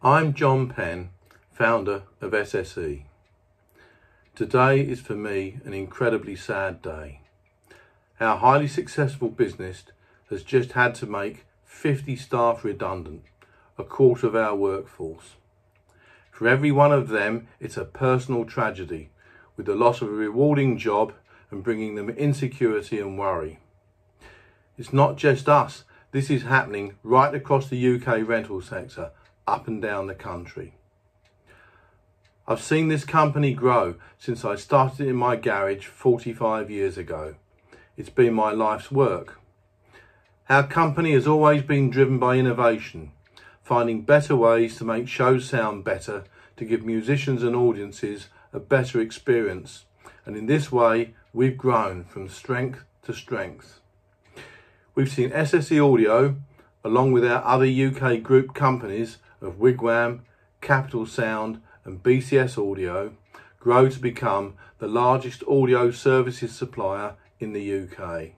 I'm John Penn, founder of SSE. Today is for me an incredibly sad day. Our highly successful business has just had to make 50 staff redundant, a quarter of our workforce. For every one of them, it's a personal tragedy, with the loss of a rewarding job and bringing them insecurity and worry. It's not just us, this is happening right across the UK rental sector, up and down the country. I've seen this company grow since I started in my garage 45 years ago. It's been my life's work. Our company has always been driven by innovation, finding better ways to make shows sound better, to give musicians and audiences a better experience. And in this way, we've grown from strength to strength. We've seen SSE Audio, along with our other UK group companies of Wigwam, Capital Sound and BCS Audio, grow to become the largest audio services supplier in the UK.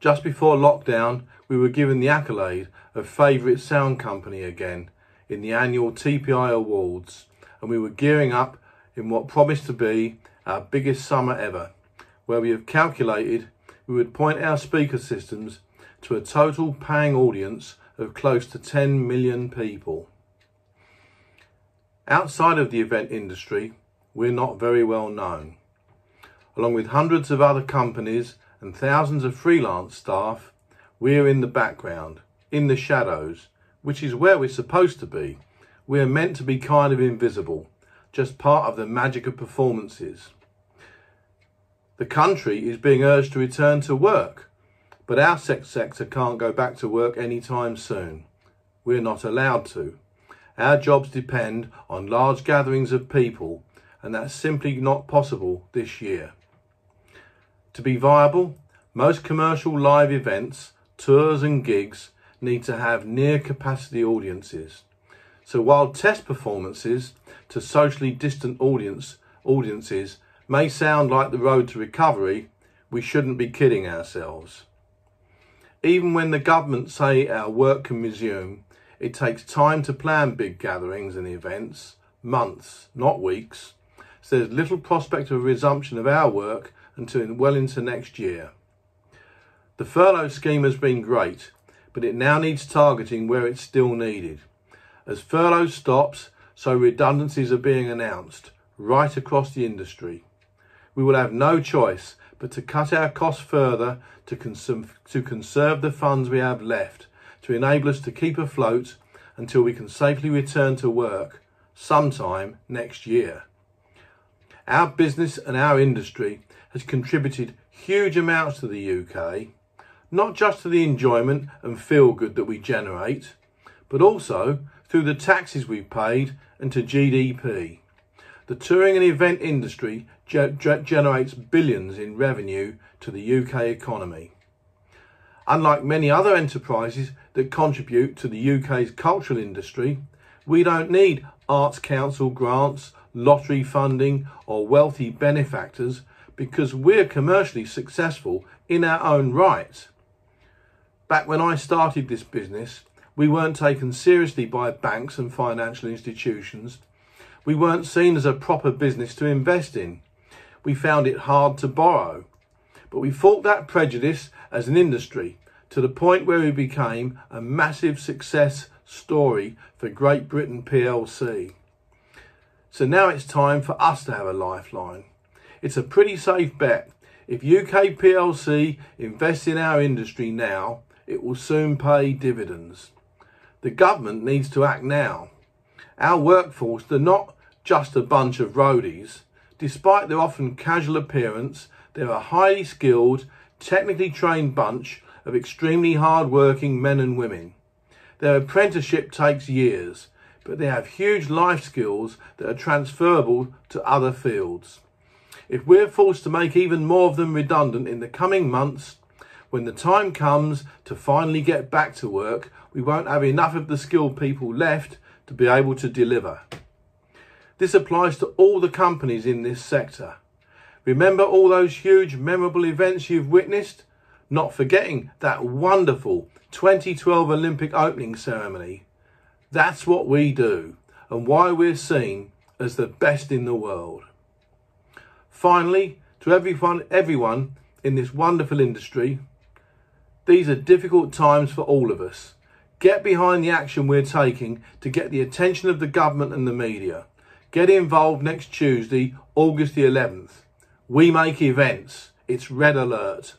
Just before lockdown, we were given the accolade of favourite sound company again in the annual TPI Awards, and we were gearing up in what promised to be our biggest summer ever, where we have calculated we would point our speaker systems to a total paying audience of close to 10 million people. Outside of the event industry, we're not very well known. Along with hundreds of other companies and thousands of freelance staff, we're in the background, in the shadows, which is where we're supposed to be. We're meant to be kind of invisible, just part of the magic of performances. The country is being urged to return to work, but our sex sector can't go back to work anytime soon. We're not allowed to. Our jobs depend on large gatherings of people, and that's simply not possible this year. To be viable, most commercial live events, tours and gigs need to have near capacity audiences. So while test performances to socially distant audience audiences may sound like the road to recovery, we shouldn't be kidding ourselves. Even when the government say our work can resume, it takes time to plan big gatherings and events, months, not weeks. So there's little prospect of a resumption of our work until well into next year. The furlough scheme has been great, but it now needs targeting where it's still needed. As furlough stops, so redundancies are being announced right across the industry we will have no choice but to cut our costs further to, consum- to conserve the funds we have left to enable us to keep afloat until we can safely return to work sometime next year. Our business and our industry has contributed huge amounts to the UK, not just to the enjoyment and feel good that we generate, but also through the taxes we've paid and to GDP. The touring and event industry generates billions in revenue to the UK economy. Unlike many other enterprises that contribute to the UK's cultural industry, we don't need Arts Council grants, lottery funding or wealthy benefactors because we're commercially successful in our own right. Back when I started this business, we weren't taken seriously by banks and financial institutions we weren't seen as a proper business to invest in. We found it hard to borrow. But we fought that prejudice as an industry to the point where we became a massive success story for Great Britain PLC. So now it's time for us to have a lifeline. It's a pretty safe bet. If UK PLC invests in our industry now, it will soon pay dividends. The government needs to act now. Our workforce, they're not just a bunch of roadies. Despite their often casual appearance, they're a highly skilled, technically trained bunch of extremely hard-working men and women. Their apprenticeship takes years, but they have huge life skills that are transferable to other fields. If we're forced to make even more of them redundant in the coming months, when the time comes to finally get back to work, we won't have enough of the skilled people left to be able to deliver. This applies to all the companies in this sector. Remember all those huge memorable events you've witnessed? Not forgetting that wonderful 2012 Olympic opening ceremony. That's what we do and why we're seen as the best in the world. Finally, to everyone, everyone in this wonderful industry, these are difficult times for all of us. Get behind the action we're taking to get the attention of the government and the media. Get involved next Tuesday, August the 11th. We make events. It's red alert.